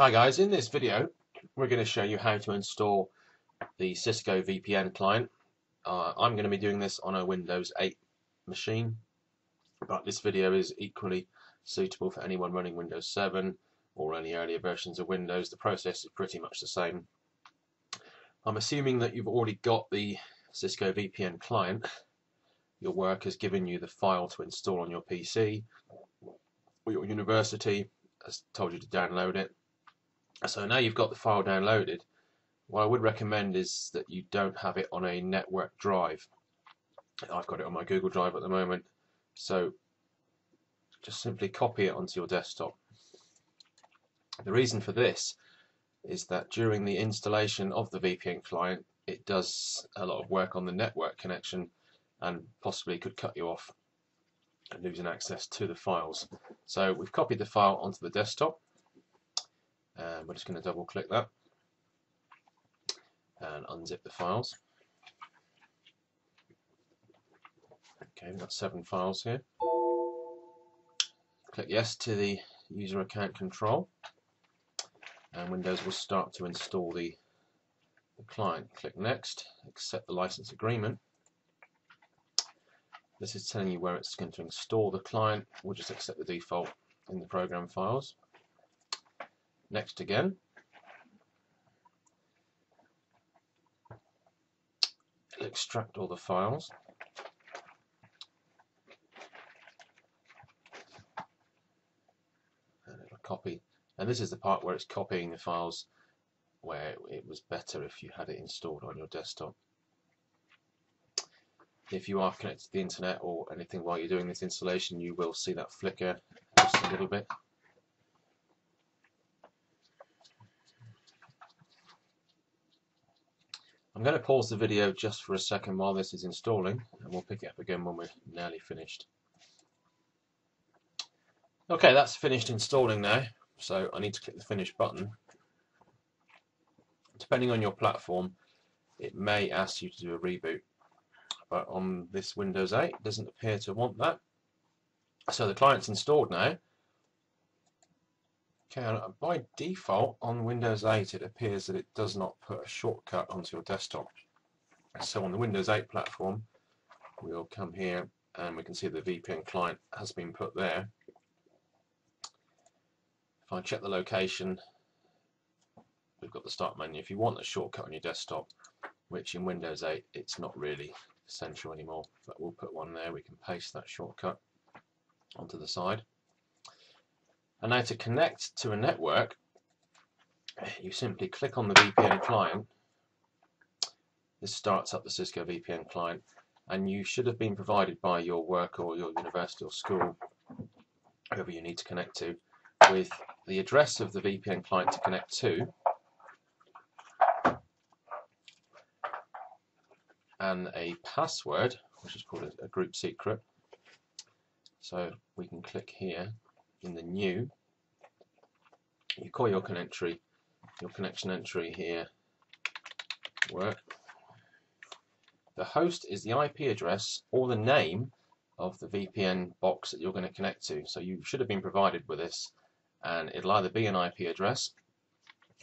Hi guys, in this video we're going to show you how to install the Cisco VPN client. Uh, I'm going to be doing this on a Windows 8 machine but this video is equally suitable for anyone running Windows 7 or any earlier versions of Windows. The process is pretty much the same. I'm assuming that you've already got the Cisco VPN client. Your work has given you the file to install on your PC or your university has told you to download it so now you've got the file downloaded, what I would recommend is that you don't have it on a network drive. I've got it on my Google Drive at the moment, so just simply copy it onto your desktop. The reason for this is that during the installation of the VPN client it does a lot of work on the network connection and possibly could cut you off losing access to the files. So we've copied the file onto the desktop and we're just going to double click that and unzip the files. Okay, we've got seven files here. Click yes to the user account control and Windows will start to install the, the client. Click next, accept the license agreement. This is telling you where it's going to install the client. We'll just accept the default in the program files. Next again. It'll extract all the files. And it'll copy. And this is the part where it's copying the files where it was better if you had it installed on your desktop. If you are connected to the internet or anything while you're doing this installation, you will see that flicker just a little bit. I'm going to pause the video just for a second while this is installing and we'll pick it up again when we're nearly finished. Okay, that's finished installing now, so I need to click the finish button. Depending on your platform, it may ask you to do a reboot, but on this Windows 8 it doesn't appear to want that. So the client's installed now, Okay, by default on Windows 8 it appears that it does not put a shortcut onto your desktop. So on the Windows 8 platform we'll come here and we can see the VPN client has been put there. If I check the location we've got the start menu. If you want a shortcut on your desktop which in Windows 8 it's not really essential anymore but we'll put one there we can paste that shortcut onto the side. And now to connect to a network, you simply click on the VPN client. This starts up the Cisco VPN client and you should have been provided by your work or your university or school, whoever you need to connect to, with the address of the VPN client to connect to and a password, which is called a, group secret. So we can click here in the new, you call your entry, your connection entry here work. The host is the IP address or the name of the VPN box that you're going to connect to. So you should have been provided with this and it'll either be an IP address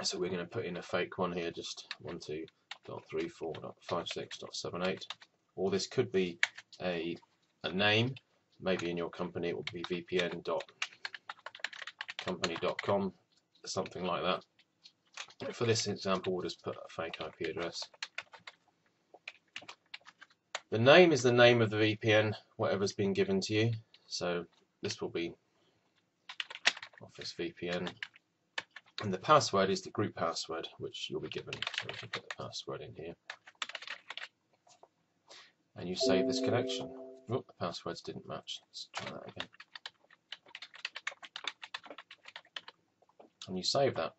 so we're going to put in a fake one here just 12.34.56.78 or this could be a, a name maybe in your company it will be vpn company.com, something like that. For this example, we'll just put a fake IP address. The name is the name of the VPN, whatever's been given to you. So this will be Office VPN. And the password is the group password, which you'll be given. So we can put the password in here. And you save this connection. Oh, the passwords didn't match. Let's try that again. And you save that.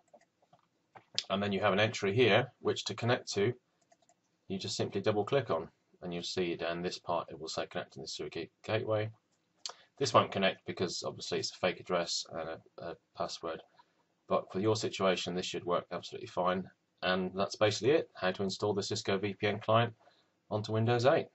And then you have an entry here which to connect to you just simply double click on and you'll see down this part. It will say connecting this to a gateway. This won't connect because obviously it's a fake address and a, a password. But for your situation this should work absolutely fine. And that's basically it how to install the Cisco VPN client onto Windows 8